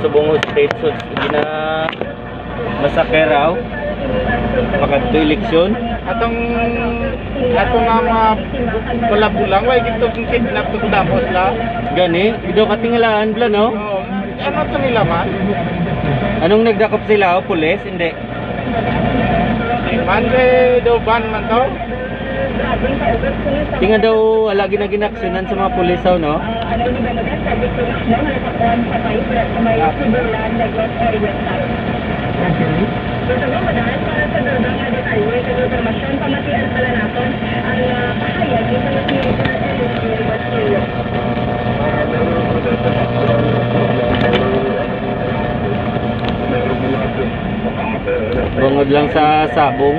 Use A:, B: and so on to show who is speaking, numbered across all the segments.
A: subong state so gina masakay raw pakadto eleksyon
B: Atong ato nga mga bulabulang way gito kung kidnap to damos la.
A: gani ido katingalaan bla no
B: Oo. Ano to nila man?
A: anong nagdakop sila o pulis hindi
B: Man kay do ban man to.
A: Tinga daw wala gina ginaksyonan sa mga pulis aw no? Bungod lang sa sabong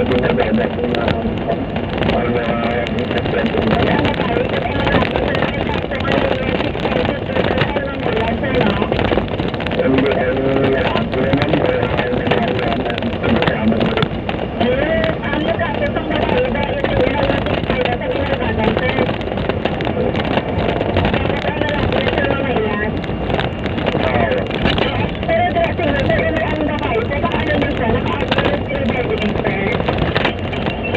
B: में भी
A: मैं बैठूँगा और मैं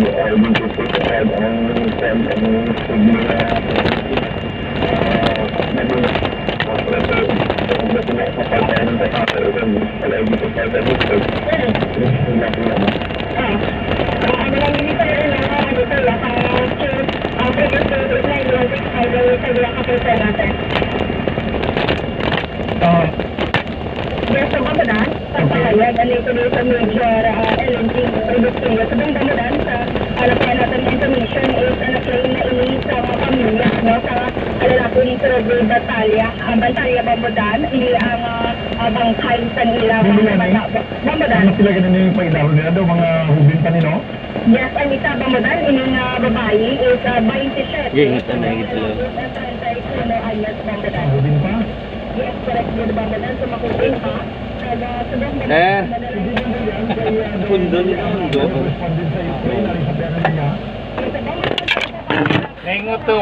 A: na
C: Yes, ito dito sa major uh, LNG production. Sa Ramadan, sa kaya natin information is ano claim na ini sa mga pamilya, no? Sa alalako ni Sir Robbie Batalya. Ang Batalya Ramadan, ini ang uh, bangkay sa nila mga bata. Ramadan.
D: Ano sila ganun yung pag-idaro nila daw, mga hubin pa nino?
C: Yes, ang isa Ramadan, ini nga babae is uh, 27.
A: Gingit na na ito.
C: Ayat Ramadan.
D: Hubin pa?
C: Yes, correct. So makukuha pa.
A: Eh. Pundo ni Pundo.
B: Nengo to.